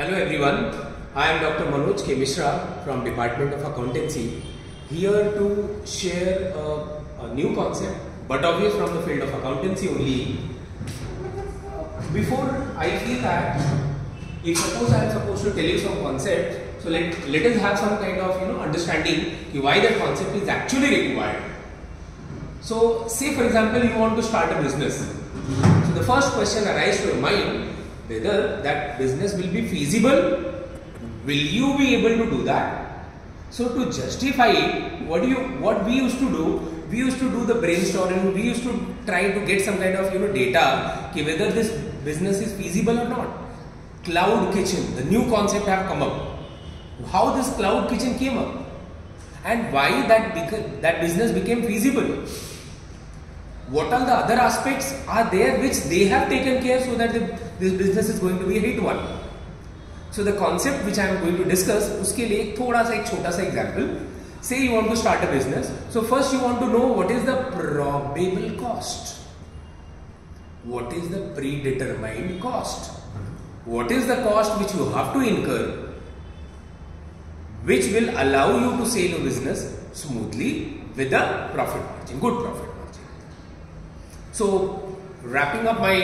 Hello everyone, I am Dr. Manoj K. Mishra from Department of Accountancy here to share a, a new concept but obvious from the field of accountancy only. Before I feel that if suppose I am supposed to tell you some concept, so let, let us have some kind of you know understanding why that concept is actually required. So say for example you want to start a business. So the first question arises to your mind whether that business will be feasible will you be able to do that? So to justify it what do you what we used to do we used to do the brainstorming we used to try to get some kind of you know data ki whether this business is feasible or not. Cloud kitchen the new concept have come up. How this cloud kitchen came up? And why that that business became feasible what are the other aspects? Are there which they have taken care so that the, this business is going to be a hit one? So the concept which i am going to discuss uske liye ek thoda sa ek chota sa example. Say you want to start a business. So first you want to know what is the probable cost. What is the predetermined cost? What is the cost which you have to incur which will allow you to sell your business smoothly with a profit margin good profit so wrapping up my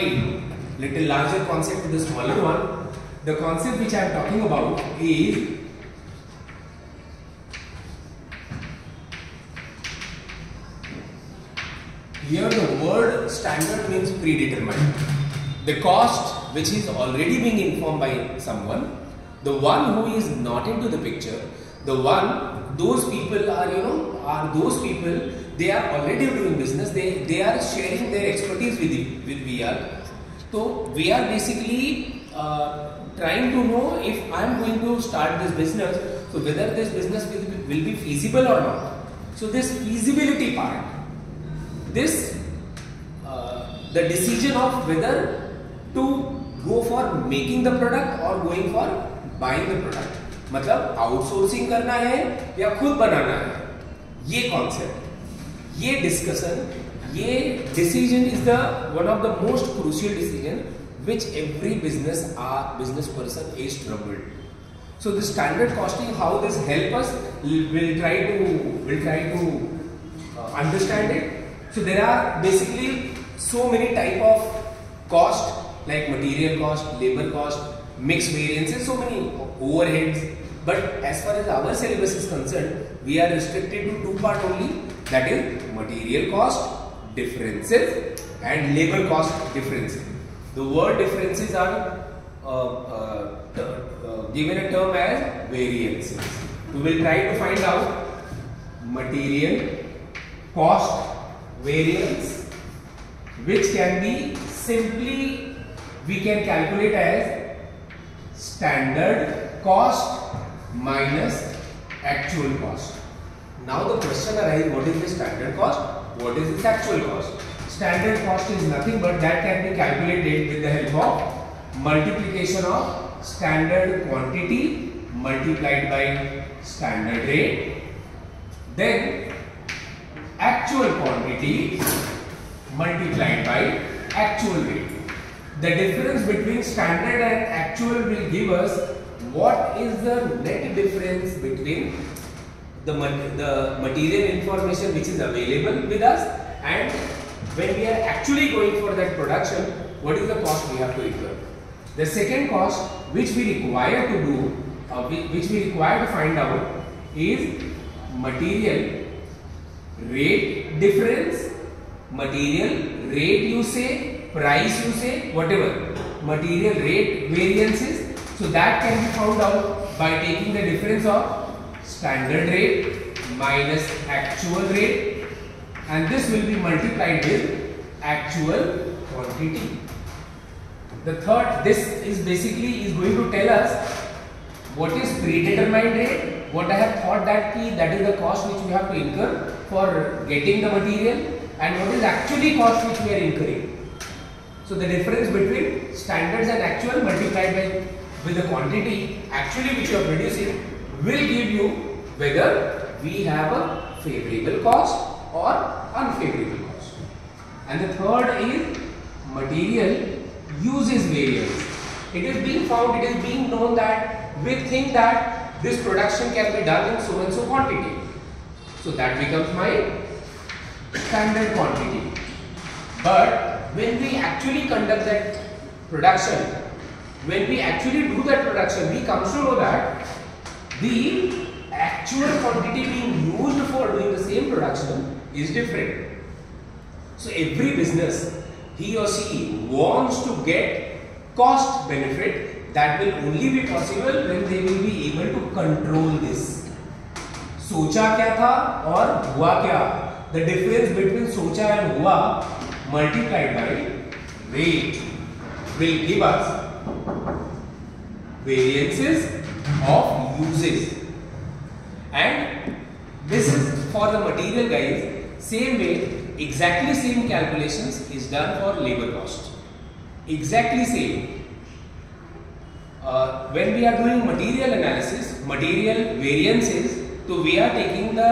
little larger concept to the smaller one, the concept which I am talking about is here the word standard means predetermined. The cost which is already being informed by someone, the one who is not into the picture, the one, those people are, you know, are those people they are already doing business they they are sharing their expertise with with VR so we are basically uh, trying to know if I am going to start this business so whether this business will be, will be feasible or not so this feasibility part this uh, the decision of whether to go for making the product or going for buying the product मतलब outsourcing करना है या खुद बनाना है ये concept ये discussion ये decision is the one of the most crucial decision which every business uh, business person is troubled. So the standard costing, how this help us, we'll try to we'll try to uh, understand it. So there are basically so many type of cost like material cost, labor cost, mixed variances, so many overheads. But as far as our syllabus is concerned, we are restricted to two part only that is material cost differences and labor cost differences. The word differences are uh, uh, uh, given a term as variances. We will try to find out material cost variance which can be simply we can calculate as standard cost minus actual cost. Now the question arises, what is the standard cost? What is the actual cost? Standard cost is nothing but that can be calculated with the help of multiplication of standard quantity multiplied by standard rate. Then actual quantity multiplied by actual rate. The difference between standard and actual will give us what is the net difference between the, the material information which is available with us and when we are actually going for that production, what is the cost we have to incur. The second cost which we require to do, uh, which we require to find out is material rate difference, material rate you say, price you say, whatever, material rate variances. So that can be found out by taking the difference of standard rate minus actual rate and this will be multiplied with actual quantity. The third, this is basically is going to tell us what is predetermined rate, what I have thought that that is the cost which we have to incur for getting the material and what is actually cost which we are incurring. So the difference between standards and actual multiplied by with the quantity actually which you are producing will give you whether we have a favorable cost or unfavorable cost. And the third is material uses variance. it is being found, it is being known that we think that this production can be done in so and so quantity. So that becomes my standard quantity. But when we actually conduct that production, when we actually do that production, we come to know that the actual quantity being used for doing the same production is different. So every business, he or she wants to get cost benefit that will only be possible when they will be able to control this. सोचा क्या था और हुआ क्या the difference between सोचा and हुआ multiplied by weight will give us variances of uses. And this is for the material guys same way exactly same calculations is done for labor cost. Exactly same. Uh, when we are doing material analysis material variances so we are taking the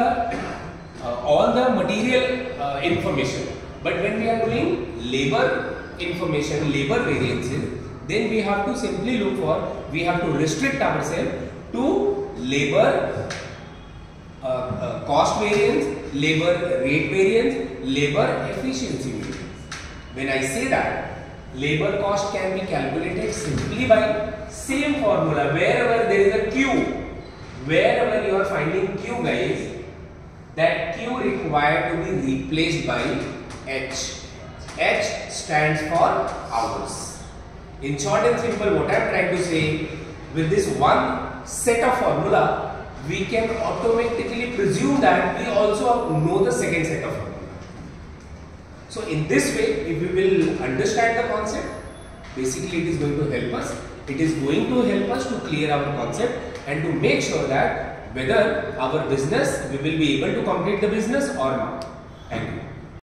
uh, all the material uh, information. But when we are doing labor information labor variances then we have to simply look for we have to restrict ourselves to labor uh, uh, cost variance labor rate variance labor efficiency variance. When i say that labor cost can be calculated simply by same formula. Wherever there is a q wherever you are finding q guys that q required to be replaced by h. H stands for hours in short and simple what i am trying to say with this one set of formula we can automatically presume that we also know the second set of formula. So in this way if we will understand the concept basically it is going to help us. It is going to help us to clear our concept and to make sure that whether our business we will be able to complete the business or not